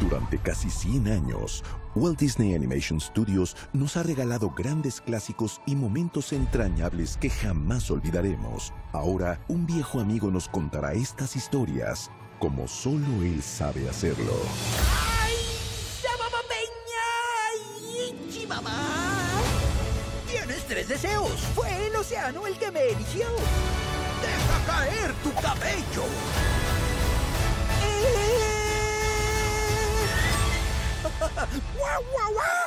Durante casi 100 años, Walt Disney Animation Studios nos ha regalado grandes clásicos y momentos entrañables que jamás olvidaremos. Ahora, un viejo amigo nos contará estas historias como solo él sabe hacerlo. ¡Ay! ¡Shababambeña! ¡Ichibaba! Tienes tres deseos. Fue el océano el que me eligió. ¡Deja caer tu 哇哇哇！